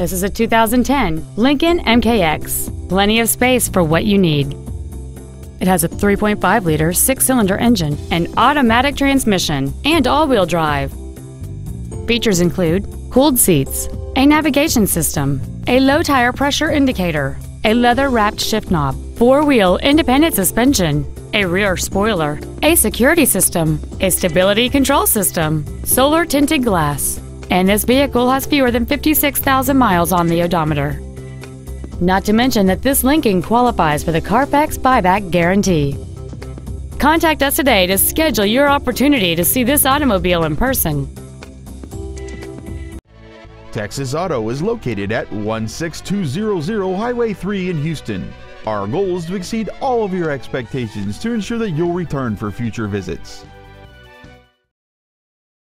This is a 2010 Lincoln MKX. Plenty of space for what you need. It has a 3.5 liter six cylinder engine, an automatic transmission, and all wheel drive. Features include cooled seats, a navigation system, a low tire pressure indicator, a leather wrapped shift knob, four wheel independent suspension, a rear spoiler, a security system, a stability control system, solar tinted glass, and this vehicle has fewer than 56,000 miles on the odometer. Not to mention that this Lincoln qualifies for the Carfax buyback guarantee. Contact us today to schedule your opportunity to see this automobile in person. Texas Auto is located at 16200 Highway 3 in Houston. Our goal is to exceed all of your expectations to ensure that you'll return for future visits.